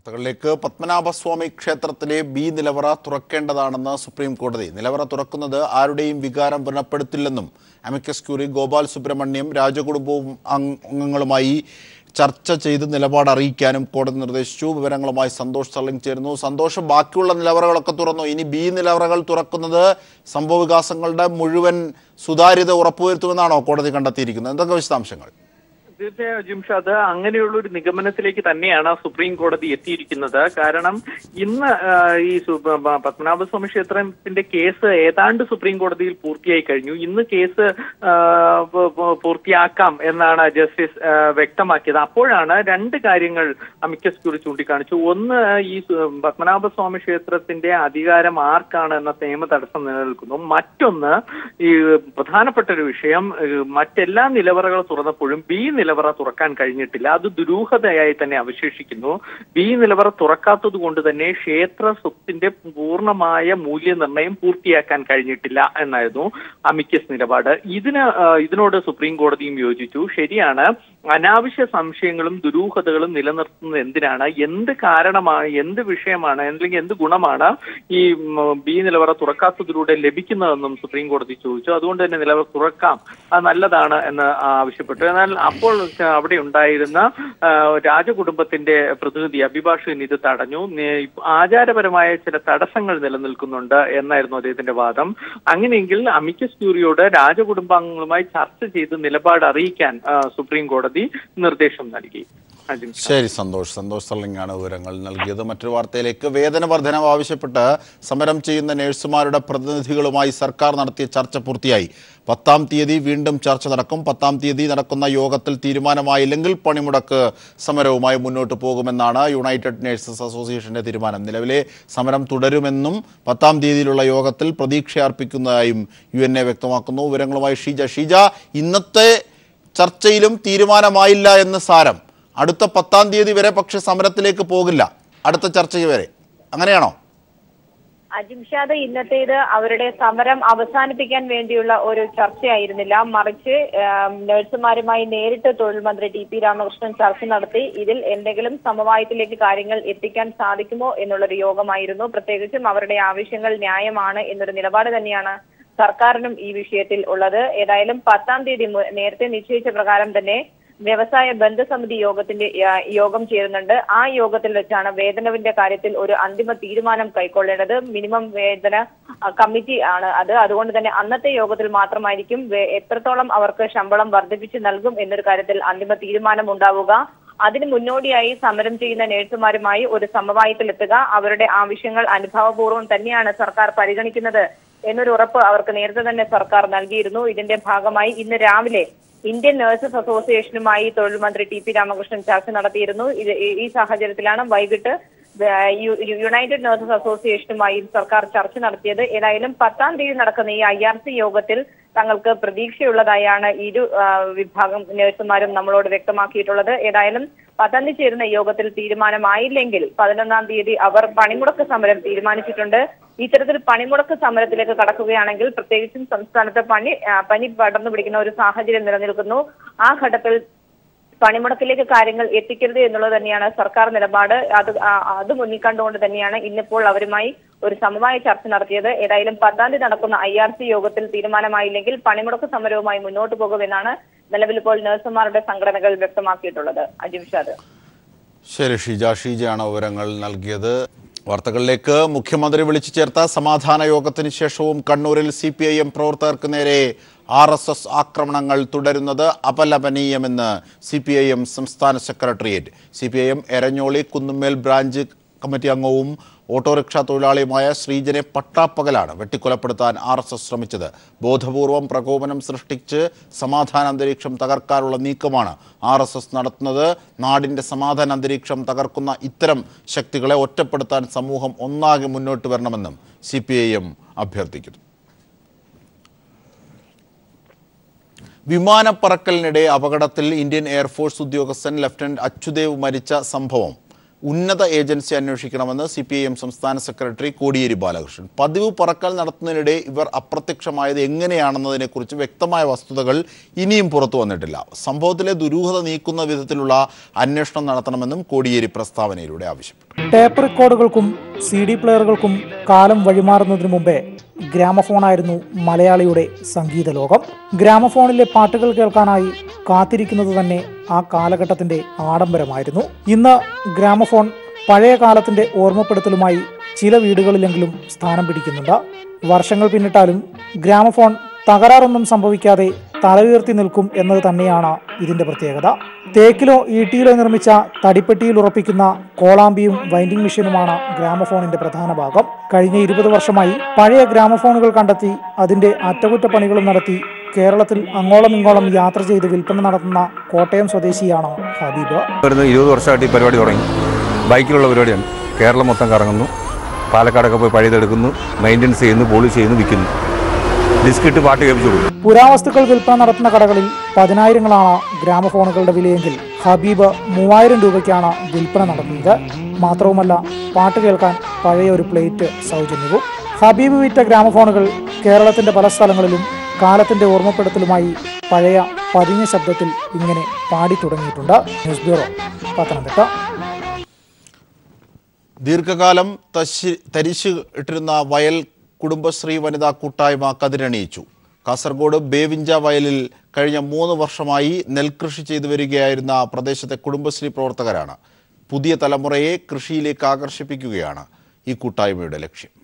വാർത്തകളിലേക്ക്. പത്മനാഭസ്വാമി ക്ഷേത്രത്തിലെ B നിലവറ തുറക്കേണ്ടതാണെന്ന് supreme കോടതി. നിലവറ തുറക്കുന്നത് ആരുടെയും വികാരം വ്രണപ്പെടുത്തില്ലെന്നും അമിക്കസ് ക്യൂറി ഗോപാൽ സുബ്രഹ്മണ്യം രാജകുടുംബവും അംഗങ്ങളുമായി ചർച്ച ചെയ്ത് നിലപാട് അറിയിക്കാനും കോടതി നിർദ്ദേശിച്ചു. വിവരങ്ങളുമായി സന്തോഷ് സർലിംഗ് ചേരുന്നു. സന്തോഷം ബാക്കിയുള്ള നിലവറകളൊക്കെ തുറന്നു. ഇനി ബി നിലവറകൾ തുറക്കുന്നത് സംഭവവികാസങ്ങളുടെ മുഴുവൻ സുതാര്യത ഉറപ്പുവരുത്തുമെന്നാണോ കോടതി കണ്ടെത്തിയിരിക്കുന്നത്? എന്തൊക്കെ വിശദാംശങ്ങൾ? തീർച്ചയായും ജിംഷാദ് അങ്ങനെയുള്ള ഒരു നിഗമനത്തിലേക്ക് തന്നെയാണ് സുപ്രീം കോടതി എത്തിയിരിക്കുന്നത്. കാരണം ഇന്ന് ഈ പത്മനാഭസ്വാമി ക്ഷേത്രത്തിന്റെ കേസ് ഏതാണ്ട് സുപ്രീം കോടതിയിൽ പൂർത്തിയായി കഴിഞ്ഞു. ഇന്ന് കേസ് പൂർത്തിയാക്കാം എന്നാണ് ജസ്റ്റിസ് വ്യക്തമാക്കിയത്. അപ്പോഴാണ് രണ്ട് കാര്യങ്ങൾ അമിക്കസ് കുറി ചൂണ്ടിക്കാണിച്ചു. ഒന്ന് ഈ പത്മനാഭസ്വാമി ക്ഷേത്രത്തിന്റെ അധികാരം ആർക്കാണ് എന്ന നിയമ തടസ്സം നിലനിൽക്കുന്നു. മറ്റൊന്ന് ഈ പ്രധാനപ്പെട്ട ഒരു വിഷയം മറ്റെല്ലാ നിലവറകൾ തുറന്നപ്പോഴും ബി നിലവറ തുറക്കാൻ കഴിഞ്ഞിട്ടില്ല. അത് ദുരൂഹതയായി തന്നെ അവശേഷിക്കുന്നു. ബി നിലവറ തുറക്കാത്തത് കൊണ്ട് തന്നെ ക്ഷേത്ര സ്വത്തിന്റെ പൂർണമായ മൂല്യനിർണയം പൂർത്തിയാക്കാൻ കഴിഞ്ഞിട്ടില്ല എന്നായിരുന്നു അമിക്കസ് നിലപാട്. ഇതിന് ഇതിനോട് സുപ്രീം കോടതിയും യോജിച്ചു. ശരിയാണ്. അനാവശ്യ സംശയങ്ങളും ദുരൂഹതകളും നിലനിർത്തുന്നത് എന്തിനാണ്? എന്ത് കാരണമാണ്? എന്ത് വിഷയമാണ്? അല്ലെങ്കിൽ എന്ത് ഗുണമാണ് ഈ ബി നിലവറ തുറക്കാത്തതിലൂടെ ലഭിക്കുന്നതെന്നും സുപ്രീം കോടതി ചോദിച്ചു. അതുകൊണ്ട് തന്നെ നിലവറ തുറക്കാം. അത് നല്ലതാണ് എന്ന് ആവശ്യപ്പെട്ടു. എന്നാൽ അപ്പോൾ അവിടെ ഉണ്ടായിരുന്ന രാജകുടുംബത്തിന്റെ പ്രതിനിധി അഭിഭാഷകൻ ഇത് തടഞ്ഞു. ആചാരപരമായ ചില തടസ്സങ്ങൾ നിലനിൽക്കുന്നുണ്ട് എന്നായിരുന്നു അദ്ദേഹത്തിന്റെ വാദം. അങ്ങനെയെങ്കിൽ അമിക്കസ് ക്യൂറിയോട് രാജകുടുംബാംഗങ്ങളുമായി ചർച്ച ചെയ്ത് നിലപാട് അറിയിക്കാൻ സുപ്രീം കോടതി നിർദ്ദേശം നൽകി. ശരി സന്തോഷ്. സന്തോഷ് സർലിംഗാണ് വിവരങ്ങൾ നൽകിയത്. മറ്റൊരു വാർത്തയിലേക്ക് വേതന വർധനവ് ആവശ്യപ്പെട്ട് സമരം ചെയ്യുന്ന നഴ്സുമാരുടെ പ്രതിനിധികളുമായി സർക്കാർ നടത്തിയ ചർച്ച പൂർത്തിയായി. പത്താം തീയതി വീണ്ടും ചർച്ച നടക്കും. പത്താം തീയതി നടക്കുന്ന യോഗത്തിൽ തീരുമാനമായില്ലെങ്കിൽ പണിമുടക്ക് സമരവുമായി മുന്നോട്ട് പോകുമെന്നാണ് യുണൈറ്റഡ് നഴ്സസ് അസോസിയേഷന്റെ തീരുമാനം. നിലവിലെ സമരം തുടരുമെന്നും പത്താം തീയതിയിലുള്ള യോഗത്തിൽ പ്രതീക്ഷ അർപ്പിക്കുന്നതായും യു വ്യക്തമാക്കുന്നു. വിവരങ്ങളുമായി ഷീജ. ഷീജ ഇന്നത്തെ ചർച്ചയിലും തീരുമാനമായില്ല എന്ന് സാരം അടുത്ത പത്താം തീയതി വരെ പക്ഷെ സമരത്തിലേക്ക് പോകില്ല. അടുത്ത ചർച്ച വരെ അങ്ങനെയാണോ? അജിംഷാദ് ഇന്നത്തേത് അവരുടെ സമരം അവസാനിപ്പിക്കാൻ വേണ്ടിയുള്ള ഒരു ചർച്ചയായിരുന്നില്ല. മറിച്ച് നഴ്സുമാരുമായി നേരിട്ട് തൊഴിൽ മന്ത്രി ടി പി രാമകൃഷ്ണൻ ചർച്ച നടത്തി. ഇതിൽ എന്തെങ്കിലും സമവായത്തിലേക്ക് കാര്യങ്ങൾ എത്തിക്കാൻ സാധിക്കുമോ എന്നുള്ളൊരു യോഗമായിരുന്നു. പ്രത്യേകിച്ചും അവരുടെ ആവശ്യങ്ങൾ ന്യായമാണ് എന്നൊരു നിലപാട് തന്നെയാണ് സർക്കാരിനും ഈ വിഷയത്തിൽ ഉള്ളത്. ഏതായാലും പത്താം തീയതി നേരത്തെ നിശ്ചയിച്ച പ്രകാരം തന്നെ വ്യവസായ ബന്ധ സമിതി യോഗത്തിന്റെ യോഗം ചേരുന്നുണ്ട്. ആ യോഗത്തിൽ വെച്ചാണ് വേതനവിന്റെ കാര്യത്തിൽ ഒരു അന്തിമ തീരുമാനം കൈക്കൊള്ളേണ്ടത്. മിനിമം വേതന കമ്മിറ്റി ആണ് അത്. അതുകൊണ്ട് തന്നെ അന്നത്തെ യോഗത്തിൽ മാത്രമായിരിക്കും എത്രത്തോളം അവർക്ക് ശമ്പളം വർദ്ധിപ്പിച്ച് നൽകും എന്നൊരു കാര്യത്തിൽ അന്തിമ തീരുമാനം ഉണ്ടാവുക. അതിന് മുന്നോടിയായി സമരം ചെയ്യുന്ന നേഴ്സുമാരുമായി ഒരു സമവായത്തിലെത്തുക. അവരുടെ ആവശ്യങ്ങൾ അനുഭവപൂർവം തന്നെയാണ് സർക്കാർ പരിഗണിക്കുന്നത് എന്നൊരു ഉറപ്പ് അവർക്ക് നേരത്തെ തന്നെ സർക്കാർ നൽകിയിരുന്നു. ഇതിന്റെ ഭാഗമായി ഇന്ന് രാവിലെ ഇന്ത്യൻ നഴ്സസ് അസോസിയേഷനുമായി തൊഴിൽ മന്ത്രി ടി പി രാമകൃഷ്ണൻ ചർച്ച നടത്തിയിരുന്നു. ഈ- സാഹചര്യത്തിലാണ് വൈകിട്ട് യുണൈറ്റഡ് നഴ്സസ് അസോസിയേഷനുമായും സർക്കാർ ചർച്ച നടത്തിയത്. ഏതായാലും പത്താം തീയതി നടക്കുന്ന ഈ ഐ ആർ സി യോഗത്തിൽ തങ്ങൾക്ക് പ്രതീക്ഷയുള്ളതായാണ് ഇരു വിഭാഗം നഴ്സുമാരും നമ്മളോട് വ്യക്തമാക്കിയിട്ടുള്ളത്. ഏതായാലും പത്താം തീയതി ചേരുന്ന യോഗത്തിൽ തീരുമാനമായില്ലെങ്കിൽ പതിനൊന്നാം തീയതി അവർ പണിമുടക്ക് സമരം തീരുമാനിച്ചിട്ടുണ്ട്. ഇത്തരത്തിൽ പണിമുടക്ക് സമരത്തിലേക്ക് കടക്കുകയാണെങ്കിൽ പ്രത്യേകിച്ചും സംസ്ഥാനത്ത് പണി പനി പടർന്നു പിടിക്കുന്ന ഒരു സാഹചര്യം നിലനിൽക്കുന്നു. ആ ഘട്ടത്തിൽ പണിമുടക്കിലേക്ക് കാര്യങ്ങൾ എത്തിക്കരുത് എന്നുള്ളത് തന്നെയാണ് സർക്കാർ നിലപാട്. അത് അത് മുന്നിൽ കണ്ടുകൊണ്ട് തന്നെയാണ് ഇന്നിപ്പോൾ അവരുമായി ഒരു സമവായ ചർച്ച നടത്തിയത്. ഏതായാലും പത്താം തീയതി നടക്കുന്ന ഐ ആർ സി യോഗത്തിൽ തീരുമാനമായില്ലെങ്കിൽ പണിമുടക്ക് സമരവുമായി മുന്നോട്ട് പോകുമെന്നാണ് നിലവിൽ ഇപ്പോൾ നഴ്സുമാരുടെ സംഘടനകൾ വ്യക്തമാക്കിയിട്ടുള്ളത്. അജിംഷാദ് ശരി ഷീജ. ഷീജയാണ് വിവരങ്ങൾ നൽകിയത്. വാർത്തകളിലേക്ക് മുഖ്യമന്ത്രി വിളിച്ചു ചേർത്ത സമാധാന യോഗത്തിന് ശേഷവും കണ്ണൂരിൽ സി പി ഐ എം പ്രവർത്തകർക്ക് നേരെ ആർ എസ് എസ് ആക്രമണങ്ങൾ തുടരുന്നത് അപലപനീയമെന്ന് സി പി ഐ എം സംസ്ഥാന secretariat. C P I M Eranholi Kunnumel branch committee അംഗവും ഓട്ടോറിക്ഷ തൊഴിലാളിയുമായ ശ്രീജനെ പട്ടാപ്പകലാണ് വെട്ടിക്കൊലപ്പെടുത്താൻ ആർ എസ് എസ് ശ്രമിച്ചത്. ബോധപൂർവം പ്രകോപനം സൃഷ്ടിച്ച് സമാധാന അന്തരീക്ഷം തകർക്കാനുള്ള നീക്കമാണ് ആർ എസ് എസ് നടത്തുന്നത്. നാടിന്റെ സമാധാന അന്തരീക്ഷം തകർക്കുന്ന ഇത്തരം ശക്തികളെ ഒറ്റപ്പെടുത്താൻ സമൂഹം ഒന്നാകെ മുന്നോട്ട് വരണമെന്നും സി പി ഐ എം അഭ്യർത്ഥിക്കുന്നു. വിമാനപ്പറക്കലിനിടെ അപകടത്തിൽ ഇന്ത്യൻ എയർഫോഴ്സ് ഉദ്യോഗസ്ഥൻ ലഫ്റ്റനന്റ് അച്യുദേവ് മരിച്ച സംഭവം ഉന്നത ഏജൻസി അന്വേഷിക്കണമെന്ന് സി പി ഐ എം സംസ്ഥാന സെക്രട്ടറി കോടിയേരി ബാലകൃഷ്ണൻ. പതിവ് പറക്കൽ നടത്തുന്നതിനിടെ ഇവർ അപ്രത്യക്ഷമായത് എങ്ങനെയാണെന്നതിനെക്കുറിച്ച് വ്യക്തമായ വസ്തുതകൾ ഇനിയും പുറത്തു വന്നിട്ടില്ല. സംഭവത്തിലെ ദുരൂഹത നീക്കുന്ന വിധത്തിലുള്ള അന്വേഷണം നടത്തണമെന്നും കോടിയേരി പ്രസ്താവനയിലൂടെ ആവശ്യപ്പെട്ടു. ടേപ്പ് റെക്കോർഡുകൾക്കും സി ഡി പ്ലെയറുകൾക്കും കാലം വഴിമാറുന്നതിന് മുമ്പേ ഗ്രാമഫോണായിരുന്നു മലയാളിയുടെ സംഗീത ലോകം ഗ്രാമഫോണിലെ പാട്ടുകൾ കേൾക്കാനായി കാത്തിരിക്കുന്നത് തന്നെ ആ കാലഘട്ടത്തിന്റെ ആഡംബരമായിരുന്നു. ഇന്ന് ഗ്രാമഫോൺ പഴയ കാലത്തിന്റെ ഓർമ്മപ്പെടുത്തലുമായി ചില വീടുകളിലെങ്കിലും സ്ഥാനം പിടിക്കുന്നുണ്ട്. വർഷങ്ങൾ പിന്നിട്ടാലും ഗ്രാമഫോൺ തകരാറൊന്നും സംഭവിക്കാതെ തല തലയുയർത്തി നിൽക്കും എന്നത് തന്നെയാണ് ഇതിന്റെ പ്രത്യേകത. തേക്കിലോ ഈട്ടിയിലോ നിർമ്മിച്ച തടിപ്പെട്ടിയിൽ ഉറപ്പിക്കുന്ന കോളാമ്പിയും വൈൻഡിംഗ് മെഷീനുമാണ് ഗ്രാമഫോണിന്റെ പ്രധാന ഭാഗം. കഴിഞ്ഞ ഇരുപത് വർഷമായി പഴയ ഗ്രാമഫോണുകൾ കണ്ടെത്തി അതിന്റെ അറ്റകുറ്റപ്പണികളും നടത്തി കേരളത്തിൽ അങ്ങോളം ഇങ്ങോളം യാത്ര ചെയ്ത് വിൽപ്പന നടത്തുന്ന കോട്ടയം സ്വദേശിയാണ് ഹബീബ്. ഇരുപത് വർഷമായിട്ട് ഈ പരിപാടി തുടങ്ങി. ബൈക്കിലുള്ള പരിപാടിയാണ്. കേരളം മൊത്തം കറങ്ങുന്നു. പാലക്കാടൊക്കെ പോയി പഴുതെടുക്കുന്നു മെയിന്റെനൻസ് ചെയ്യുന്നു പോളിഷ് ചെയ്യുന്നു വിൽക്കുന്നു. ഡിസ്ക് ഇട്ട് പാട്ട് കേൾപ്പിച്ചു. കൊടുക്കും പുരാവസ്തുക്കൾ വിൽപ്പന നടത്തുന്ന കടകളിൽ പതിനായിരങ്ങളാണ് ഗ്രാമഫോണുകളുടെ വിലയെങ്കിൽ ഹബീബ് മൂവായിരം രൂപയ്ക്കാണ് വിൽപ്പന നടത്തിയത് മാത്രവുമല്ല പാട്ട് കേൾക്കാൻ പഴയ ഒരു പ്ലേറ്റ് സൗജന്യവും. ഹബീബ് വിറ്റ ഗ്രാമഫോണുകൾ കേരളത്തിന്റെ പല സ്ഥലങ്ങളിലും കാലത്തിന്റെ ഓർമ്മപ്പെടുത്തലുമായി പഴയ പതിഞ്ഞ ശബ്ദത്തിൽ ഇങ്ങനെ പാടി തുടങ്ങിയിട്ടുണ്ട്. News bureau Pathanamthitta. ദീർഘകാലം തശി തരിശ് ഇട്ടിരുന്ന വയൽ കുടുംബശ്രീ വനിതാ കൂട്ടായ്മ കതിരണിയിച്ചു. കാസർഗോഡ് ബേവിഞ്ച വയലിൽ കഴിഞ്ഞ മൂന്ന് വർഷമായി നെൽകൃഷി ചെയ്തു വരികയായിരുന്ന പ്രദേശത്തെ കുടുംബശ്രീ പ്രവർത്തകരാണ്. പുതിയ തലമുറയെ കൃഷിയിലേക്ക് ആകർഷിപ്പിക്കുകയാണ് ഈ കൂട്ടായ്മയുടെ ലക്ഷ്യം.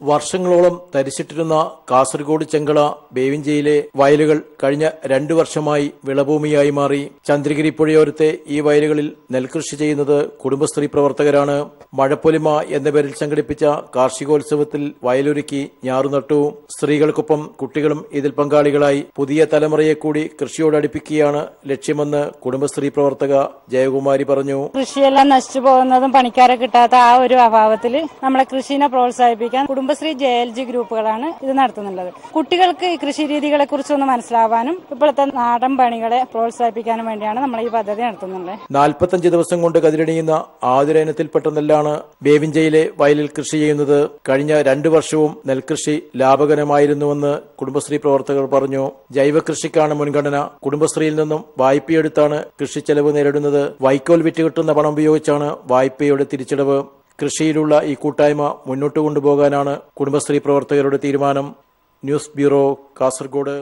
വർഷങ്ങളോളം തരിച്ചിട്ടിരുന്ന കാസർഗോഡ് ചെങ്കള ബേവിഞ്ചയിലെ വയലുകൾ കഴിഞ്ഞ രണ്ടു വർഷമായി വിളഭൂമിയായി മാറി. ചന്ദ്രഗിരി പുഴയോരത്തെ ഈ വയലുകളിൽ നെൽകൃഷി ചെയ്യുന്നത് കുടുംബശ്രീ പ്രവർത്തകരാണ്. മഴപ്പൊലിമ എന്ന പേരിൽ സംഘടിപ്പിച്ച കാർഷികോത്സവത്തിൽ വയലൊരുക്കി ഞാറുനട്ടു സ്ത്രീകൾക്കൊപ്പം കുട്ടികളും ഇതിൽ പങ്കാളികളായി പുതിയ തലമുറയെ കൂടി കൃഷിയോടടുപ്പിക്കുകയാണ് ലക്ഷ്യമെന്ന് കുടുംബശ്രീ പ്രവർത്തക ജയകുമാരി പറഞ്ഞു. കൃഷിയെല്ലാം നശിച്ചു പോകുന്നതും പണിക്കാരെ കിട്ടാത്ത ആ ഒരു അഭാവത്തിൽ നമ്മളെ കൃഷിനെ പ്രോത്സാഹിപ്പിക്കാൻ കുടുംബശ്രീ ജെ എൽ ജി ഗ്രൂപ്പുകളാണ് ഇത് നടത്തുന്നുള്ളത്. കുട്ടികൾക്ക് ഈ കൃഷി രീതികളെ കുറിച്ചൊന്ന് മനസ്സിലാവാനും ഇപ്പോഴത്തെ നാടൻ പണികളെ പ്രോത്സാഹിപ്പിക്കാനും വേണ്ടിയാണ് നമ്മൾ ഈ പദ്ധതി നടത്തുന്നുള്ളത്. നാൽപ്പത്തഞ്ച് ദിവസം കൊണ്ട് കതിരണിയുന്ന ആതുര ഇനത്തിൽപ്പെട്ട നെല്ലാണ് ബേവിഞ്ചയിലെ വയലിൽ കൃഷി ചെയ്യുന്നത്. കഴിഞ്ഞ രണ്ടു വർഷവും നെൽകൃഷി ലാഭകരമായിരുന്നുവെന്ന് കുടുംബശ്രീ പ്രവർത്തകർ പറഞ്ഞു. ജൈവ കൃഷിക്കാണ് മുൻഗണന. കുടുംബശ്രീയിൽ നിന്നും വായ്പയെടുത്താണ് കൃഷി ചെലവ് നേരിടുന്നത്. വൈക്കോൽ വിറ്റ് കിട്ടുന്ന പണം ഉപയോഗിച്ചാണ് വായ്പയുടെ തിരിച്ചടവ്. കൃഷിയിലുള്ള ഈ കൂട്ടായ്മ മുന്നോട്ട് കൊണ്ടുപോകാനാണ് കുടുംബശ്രീ പ്രവർത്തകരുടെ തീരുമാനം. News bureau Kasaragod.